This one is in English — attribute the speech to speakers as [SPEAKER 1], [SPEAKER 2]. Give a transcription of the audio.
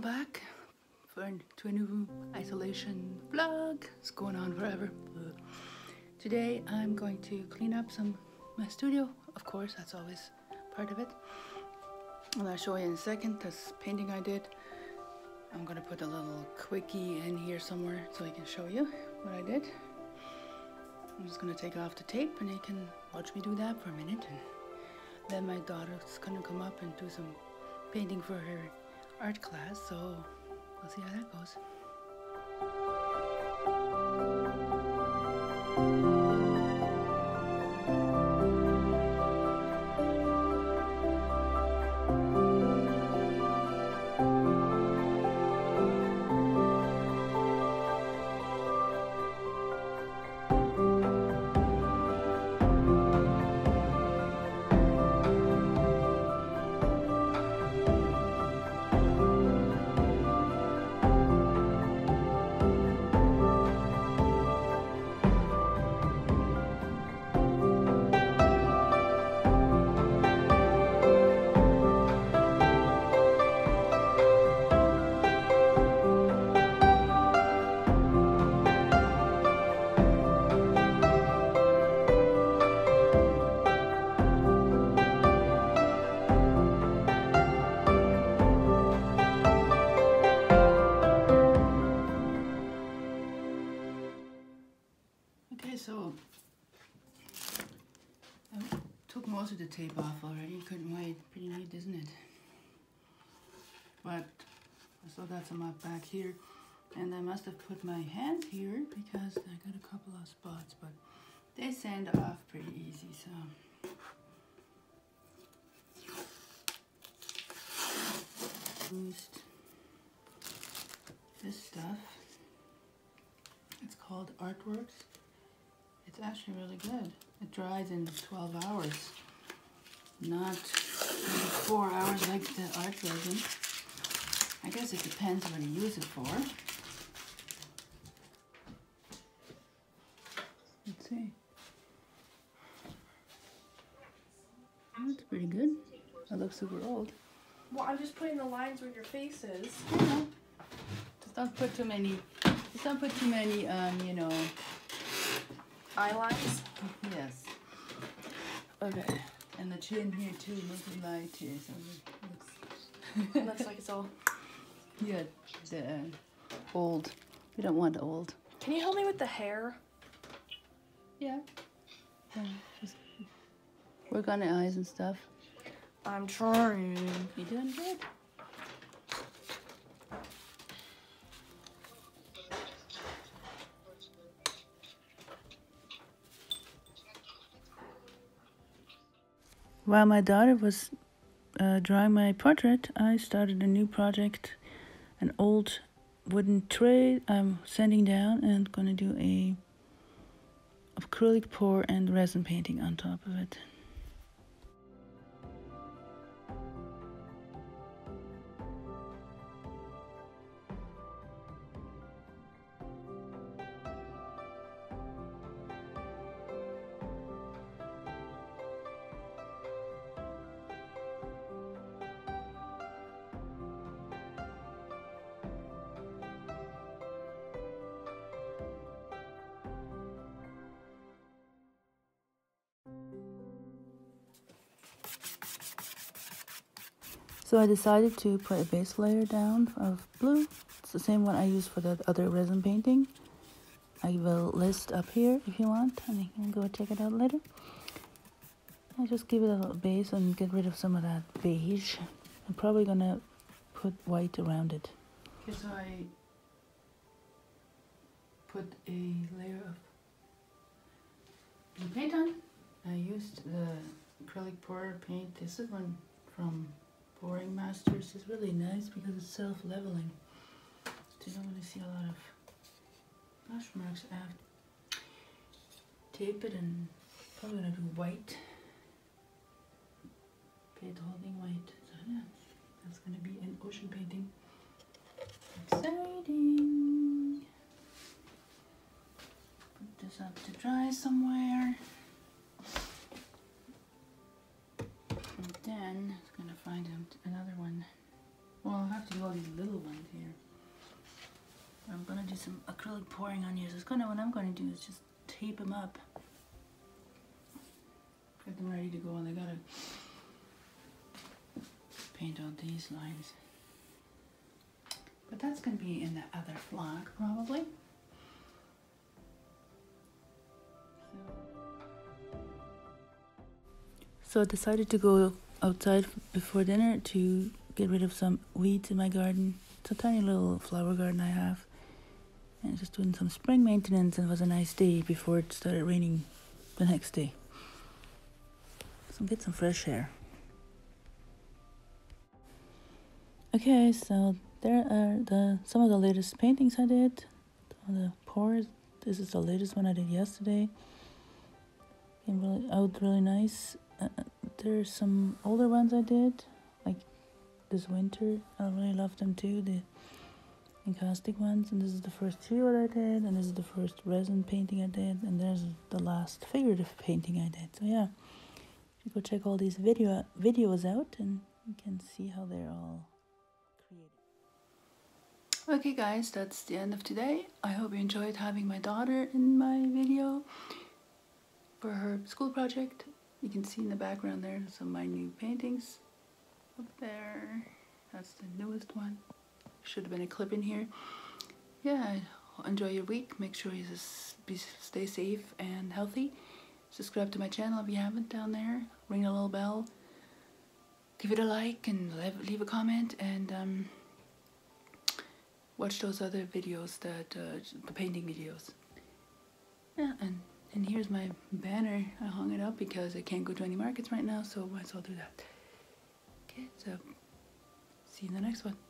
[SPEAKER 1] back for to a new isolation vlog. It's going on forever. Today I'm going to clean up some my studio. Of course, that's always part of it. And I'll show you in a second this painting I did. I'm gonna put a little quickie in here somewhere so I can show you what I did. I'm just gonna take off the tape and you can watch me do that for a minute. And then my daughter's gonna come up and do some painting for her art class, so we'll see how that goes. Most of the tape off already. Couldn't wait. Pretty neat, isn't it? But I still got some up back here. And I must have put my hands here because I got a couple of spots, but they sand off pretty easy, so. Used this stuff. It's called Artworks. It's actually really good. It dries in 12 hours, not four hours like the art resin. I guess it depends what you use it for. Let's see. That's pretty good. I look super old.
[SPEAKER 2] Well, I'm just putting the lines where your face is.
[SPEAKER 1] You know, just don't put too many. Just don't put too many. Um, you know.
[SPEAKER 2] Eye lines.
[SPEAKER 1] Yes. Okay. And the chin here too, looks light here, so it looks.
[SPEAKER 2] Looks like it's all.
[SPEAKER 1] yeah, the uh, old. We don't want the old.
[SPEAKER 2] Can you help me with the hair?
[SPEAKER 1] Yeah. just work on the eyes and stuff.
[SPEAKER 2] I'm trying.
[SPEAKER 1] You're doing good? While my daughter was uh, drawing my portrait, I started a new project, an old wooden tray I'm sanding down and gonna do a acrylic pour and resin painting on top of it. So I decided to put a base layer down of blue. It's the same one I used for that other resin painting. I will list up here if you want, and you can go check it out later. I just give it a little base and get rid of some of that beige. I'm probably gonna put white around it. Okay, so I put a layer of blue paint on. I used the acrylic pour paint. This is one from Pouring Masters is really nice because it's self-leveling. So you don't want to see a lot of brush marks after. Tape it and probably gonna do white. Paint the whole thing white. So yeah, that's gonna be an ocean painting. Exciting! Put this up to dry somewhere. Have to do all these little ones here. I'm gonna do some acrylic pouring on yours. It's gonna what I'm gonna do is just tape them up. Get them ready to go and I gotta paint all these lines. But that's gonna be in the other vlog probably. So I decided to go outside before dinner to get rid of some weeds in my garden. It's a tiny little flower garden I have. And just doing some spring maintenance and it was a nice day before it started raining the next day. So get some fresh air. Okay, so there are the some of the latest paintings I did. Of the pours. This is the latest one I did yesterday. Came really out really nice. Uh, there's some older ones I did, this winter. I really love them too. The encaustic ones, and this is the first that I did, and this is the first resin painting I did, and there's the last figurative painting I did. So yeah, you go check all these video videos out, and you can see how they're all created. Okay, guys, that's the end of today. I hope you enjoyed having my daughter in my video for her school project. You can see in the background there some of my new paintings up there. That's the newest one. Should have been a clip in here. Yeah, enjoy your week. Make sure you be, stay safe and healthy. Subscribe to my channel if you haven't down there. Ring the little bell. Give it a like and leave, a comment and um, watch those other videos that uh, the painting videos. Yeah, and and here's my banner. I hung it up because I can't go to any markets right now, so might as well do that. Okay, so see you in the next one.